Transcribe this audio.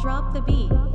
Drop the beat.